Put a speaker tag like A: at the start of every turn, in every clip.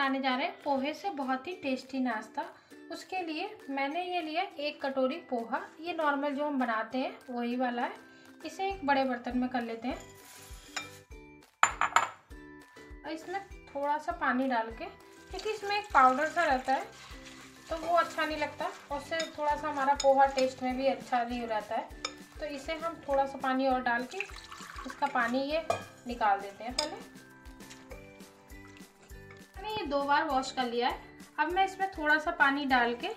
A: बनाने जा रहे हैं। पोहे से बहुत ही टेस्टी नाश्ता। उसके लिए मैंने ये लिया एक कटोरी पोहा। ये नॉर्मल जो हम बनाते हैं, वही वाला है। इसे एक बड़े बर्तन में कर लेते हैं। और इसमें थोड़ा सा पानी डाल के, क्योंकि इसमें एक पाउडर सा रहता है तो वो अच्छा नहीं लगता। उससे थोड़ा सा हमारा पोहा टेस्ट में भी अच्छा नहीं रहता है। तो इसे हम थोड़ा सा पानी और डाल के, इसका पानी ये निकाल देते हैं पहले। मैंने ये दो बार वॉश कर लिया है। अब मैं इसमें थोड़ा सा पानी डाल के,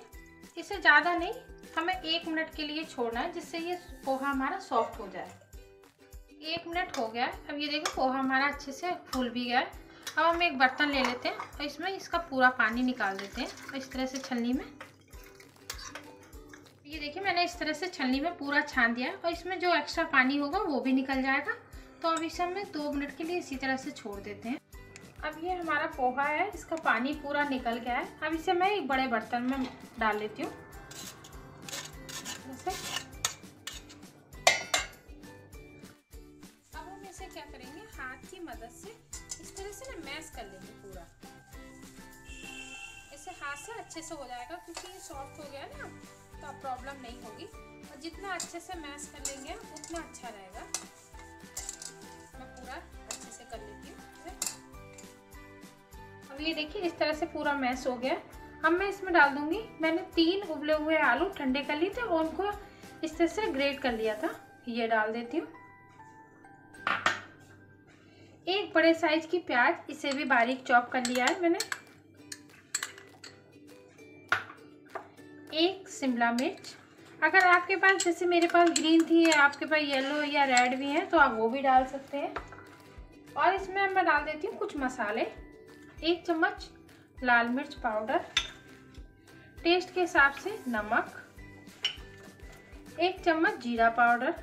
A: इसे ज़्यादा नहीं, हमें एक मिनट के लिए छोड़ना है, जिससे ये पोहा हमारा सॉफ्ट हो जाए। एक मिनट हो गया है। अब ये देखो, पोहा हमारा अच्छे से फूल भी गया है। अब हम एक बर्तन ले लेते हैं और इसमें इसका पूरा पानी निकाल देते हैं, और इस तरह से छलनी में। ये देखिए, मैंने इस तरह से छलनी में पूरा छान दिया है, और इसमें जो एक्स्ट्रा पानी होगा, वो भी निकल जाएगा। तो अब इसे हमें दो मिनट के लिए इसी तरह से छोड़ देते हैं। अब ये हमारा पोहा है, इसका पानी पूरा निकल गया है। अब इसे मैं एक बड़े बर्तन में डाल लेती हूँ। अब हम इसे क्या करेंगे, हाथ की मदद से इस तरह से ना मैश कर लेंगे पूरा। इसे हाथ से अच्छे से हो जाएगा, क्योंकि ये सॉफ्ट हो गया ना तो अब प्रॉब्लम नहीं होगी। और जितना अच्छे से मैश कर लेंगे उतना अच्छा रहेगा। मैं पूरा अच्छे से कर लेती हूँ। अब ये देखिए, इस तरह से पूरा मैश हो गया। अब मैं इसमें डाल दूँगी, मैंने तीन उबले हुए आलू ठंडे कर लिए थे और उनको इस तरह से ग्रेट कर लिया था। ये डाल देती हूँ। एक बड़े साइज़ की प्याज, इसे भी बारीक चॉप कर लिया है मैंने। एक शिमला मिर्च। अगर आपके पास, जैसे मेरे पास ग्रीन थी या आपके पास येलो या रेड भी है तो आप वो भी डाल सकते हैं। और इसमें मैं डाल देती हूँ कुछ मसाले। एक चम्मच लाल मिर्च पाउडर, टेस्ट के हिसाब से नमक, एक चम्मच जीरा पाउडर,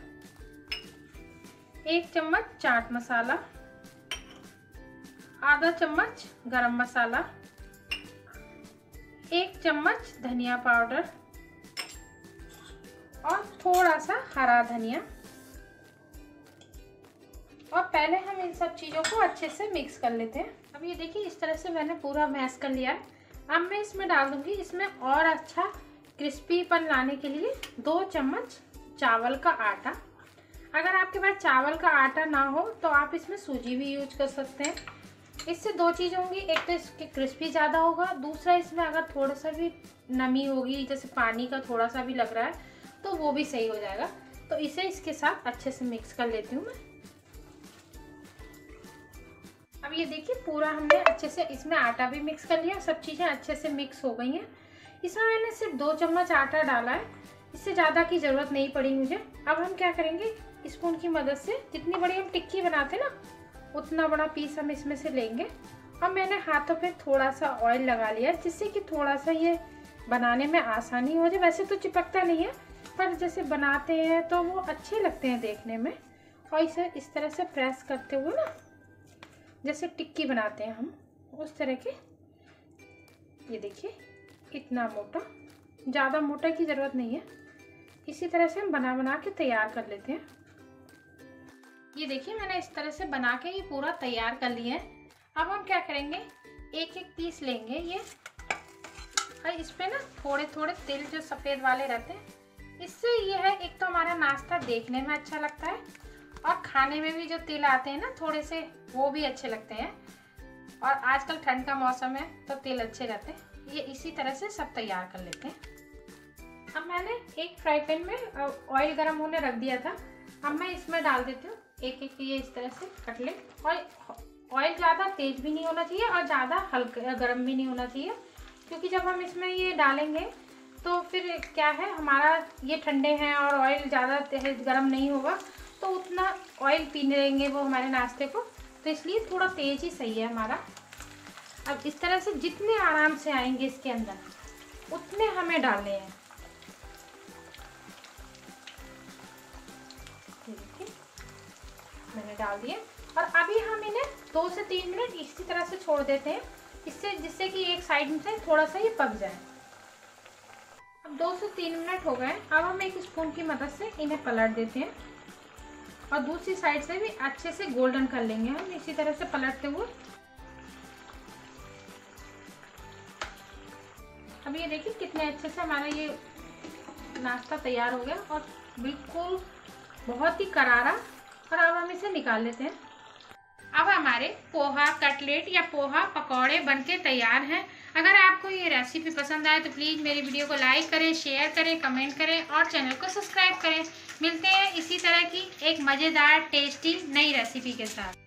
A: एक चम्मच चाट मसाला, आधा चम्मच गरम मसाला, एक चम्मच धनिया पाउडर और थोड़ा सा हरा धनिया। और पहले हम इन सब चीज़ों को अच्छे से मिक्स कर लेते हैं। अब ये देखिए, इस तरह से मैंने पूरा मैश कर लिया है। अब मैं इसमें डाल दूँगी, इसमें और अच्छा क्रिस्पीपन लाने के लिए दो चम्मच चावल का आटा। अगर आपके पास चावल का आटा ना हो तो आप इसमें सूजी भी यूज़ कर सकते हैं। इससे दो चीज़ होंगी, एक तो इसकी क्रिस्पी ज़्यादा होगा, दूसरा इसमें अगर थोड़ा सा भी नमी होगी, जैसे पानी का थोड़ा सा भी लग रहा है तो वो भी सही हो जाएगा। तो इसे इसके साथ अच्छे से मिक्स कर लेती हूँ मैं। अब ये देखिए, पूरा हमने अच्छे से इसमें आटा भी मिक्स कर लिया, सब चीज़ें अच्छे से मिक्स हो गई हैं। इसमें मैंने सिर्फ़ दो चम्मच आटा डाला है, इससे ज़्यादा की ज़रूरत नहीं पड़ी मुझे। अब हम क्या करेंगे स्पून की मदद से जितनी बड़ी हम टिक्की बनाते ना, उतना बड़ा पीस हम इसमें से लेंगे। अब मैंने हाथों पे थोड़ा सा ऑयल लगा लिया, जिससे कि थोड़ा सा ये बनाने में आसानी हो जाए। वैसे तो चिपकता नहीं है, पर जैसे बनाते हैं तो वो अच्छे लगते हैं देखने में। और इसे इस तरह से प्रेस करते हुए ना जैसे टिक्की बनाते हैं हम, उस तरह के। ये देखिए, इतना मोटा। ज़्यादा मोटा की ज़रूरत नहीं है। इसी तरह से हम बना बना के तैयार कर लेते हैं। ये देखिए, मैंने इस तरह से बना के ये पूरा तैयार कर लिया है। अब हम क्या करेंगे? एक एक पीस लेंगे ये। और इस पर ना थोड़े थोड़े तिल जो सफ़ेद वाले रहते हैं, इससे ये है, एक तो हमारा नाश्ता देखने में अच्छा लगता है। और खाने में भी जो तिल आते हैं ना, थोड़े से, वो भी अच्छे लगते हैं। और आजकल ठंड का मौसम है तो तिल अच्छे रहते हैं। ये इसी तरह से सब तैयार कर लेते हैं। अब मैंने एक फ्राई पैन में ऑयल गर्म होने रख दिया था। अब मैं इसमें डाल देती हूँ। एक एक ये इस तरह से कटलेट और ऑयल ज़्यादा तेज भी नहीं होना चाहिए और ज़्यादा हल्का गर्म भी नहीं होना चाहिए। क्योंकि जब हम इसमें ये डालेंगे तो फिर क्या है, हमारा ये ठंडे हैं और ऑयल ज़्यादा तेज गर्म नहीं होगा। तो उतना ऑयल पीने लेंगे वो हमारे नाश्ते को। तो इसलिए थोड़ा तेज़ ही सही है हमारा। अब इस तरह से जितने आराम से आएँगे इसके अंदर, उतने हमें डालने हैं। मैंने डाल दिए। और अभी हम इन्हें दो से तीन मिनट इसी तरह से छोड़ देते हैं, इससे जिससे कि एक साइड से थोड़ा सा ये पक जाए। अब दो से तीन मिनट हो गए अब हम एक स्पून की मदद से इन्हें पलट देते हैं। और दूसरी साइड से भी अच्छे से गोल्डन कर लेंगे हम, इसी तरह से पलटते हुए। अब ये देखिए कितने अच्छे से हमारा ये नाश्ता तैयार हो गया और बिल्कुल बहुत ही करारा। और अब हम इसे निकाल लेते हैं। अब हमारे पोहा, कटलेट या पोहा पकौड़े बनके तैयार हैं। अगर आपको ये रेसिपी पसंद आए तो प्लीज़ मेरी वीडियो को लाइक करें शेयर करें कमेंट करें और चैनल को सब्सक्राइब करें। मिलते हैं इसी तरह की एक मज़ेदार टेस्टी नई रेसिपी के साथ।